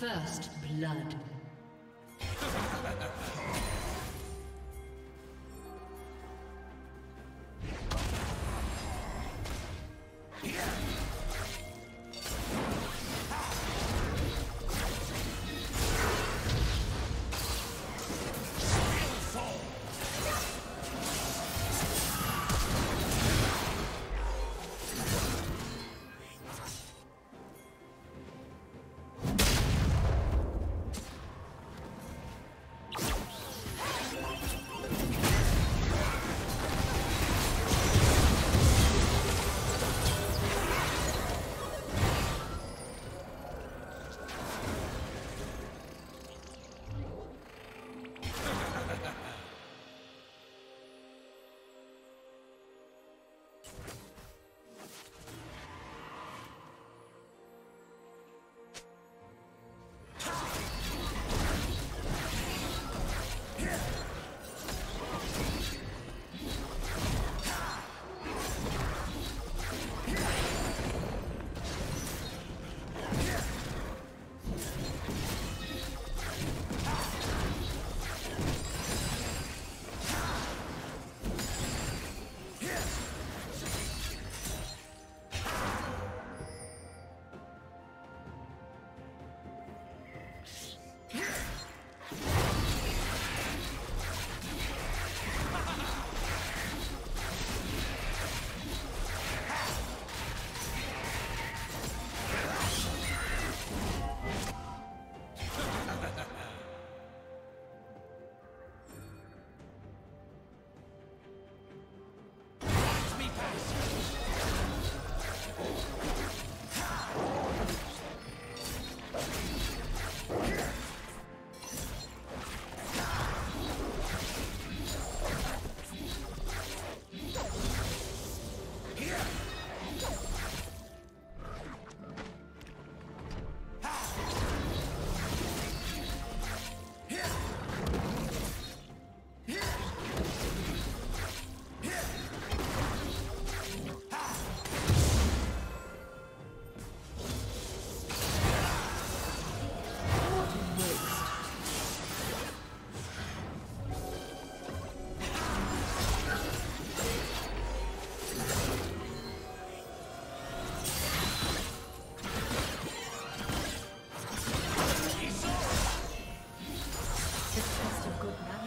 First blood. chest of good luck.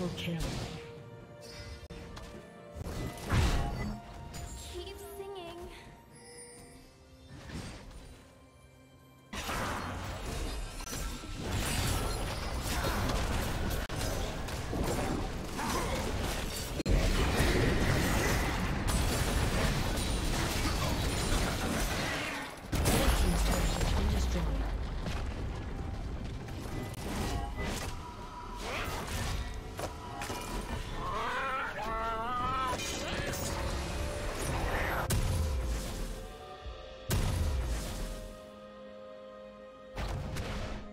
Triple kill.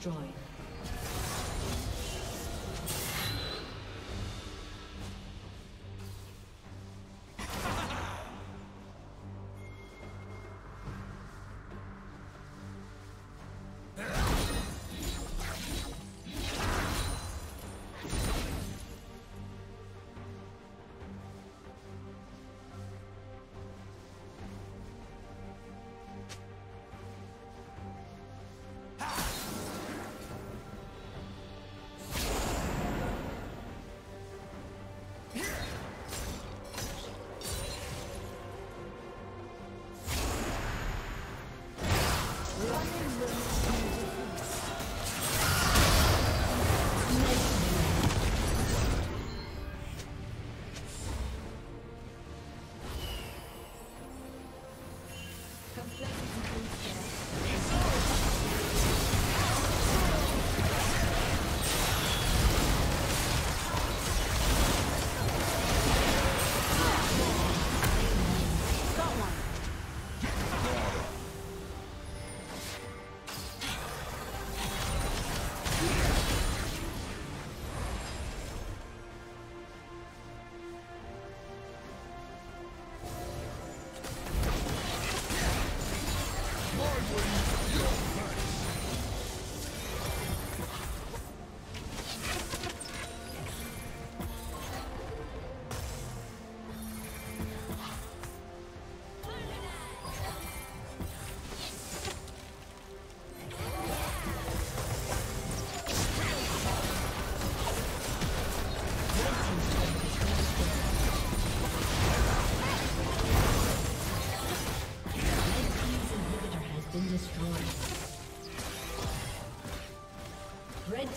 Destroyed.